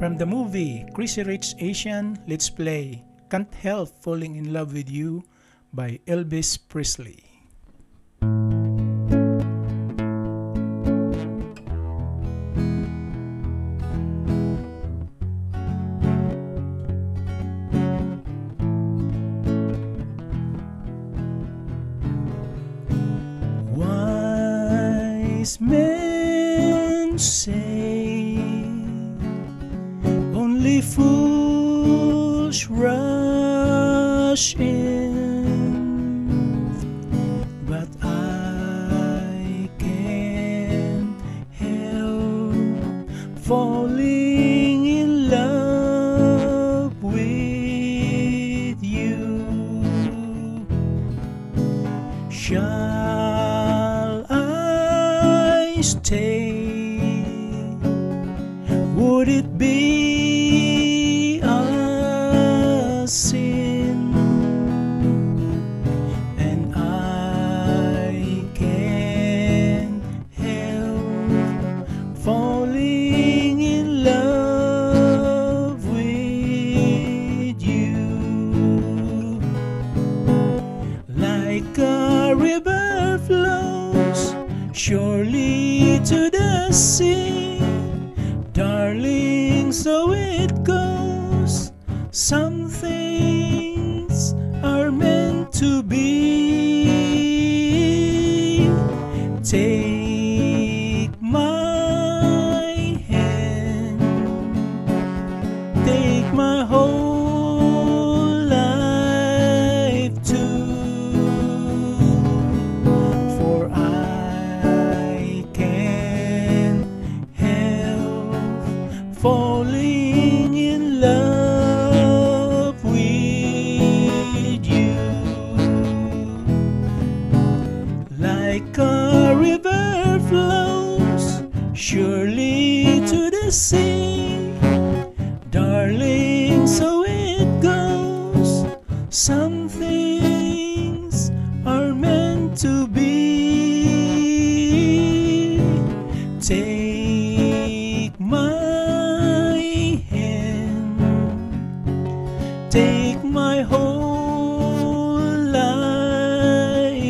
From the movie Crazy Rich Asian Let's Play Can't Help Falling in Love with You by Elvis Presley. Wise men say fools rush in, but I can't help falling in love with you. Shall I stay? Would it be a sin? And I can't help falling in love with you like a river flows surely to the sea falling in love with you. Like a river flows surely to the sea